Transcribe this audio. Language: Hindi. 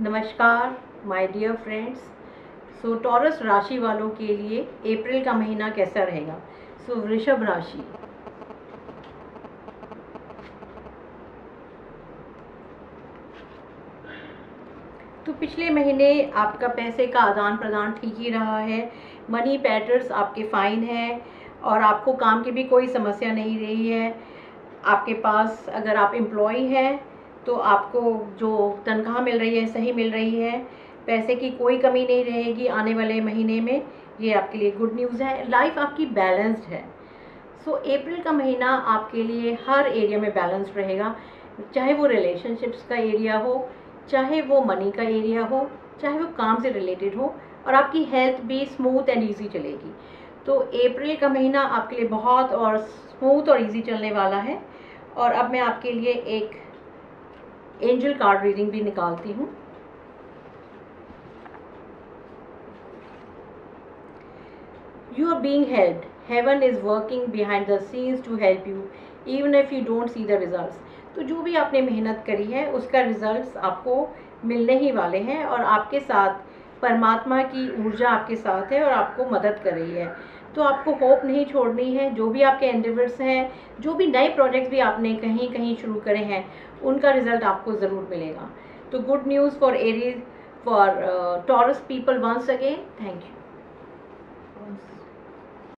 नमस्कार my dear friends so Taurus राशि वालों के लिए अप्रैल का महीना कैसा रहेगा? सो so, वृषभ राशि। तो पिछले महीने आपका पैसे का आदान प्रदान ठीक ही रहा है। मनी पैटर्स आपके फाइन है और आपको काम की भी कोई समस्या नहीं रही है। आपके पास अगर आप एम्प्लॉय हैं तो आपको जो तनख्वाह मिल रही है सही मिल रही है पैसे की कोई कमी नहीं रहेगी आने वाले महीने में ये आपके लिए गुड न्यूज़ है। लाइफ आपकी बैलेंस्ड है। सो so, अप्रैल का महीना आपके लिए हर एरिया में बैलेंस्ड रहेगा। चाहे वो रिलेशनशिप्स का एरिया हो चाहे वो मनी का एरिया हो चाहे वो काम से रिलेटेड हो और आपकी हेल्थ भी स्मूथ एंड ईजी चलेगी। तो अप्रैल का महीना आपके लिए बहुत और स्मूथ और इजी चलने वाला है। और अब मैं आपके लिए एक एंजल कार्ड रीडिंग भी निकालती हूँ। You are being help heaven is working behind the scenes to help you even if you don't see the result तो जो भी आपने मेहनत करी है, उसका रिज़ल्ट आपको मिलने ही वाले हैं और आपके साथ, परमात्मा की ऊर्जा आपके साथ है और आपको मदद कर रही है। तो आपको होप नहीं छोड़नी है। जो भी आपके एंडिवर्स हैं, जो भी नए प्रोजेक्ट्स भी आपने कहीं कहीं शुरू करे हैं, उनका रिज़ल्ट आपको ज़रूर मिलेगा। तो good news for Aries for Taurus people once again thank you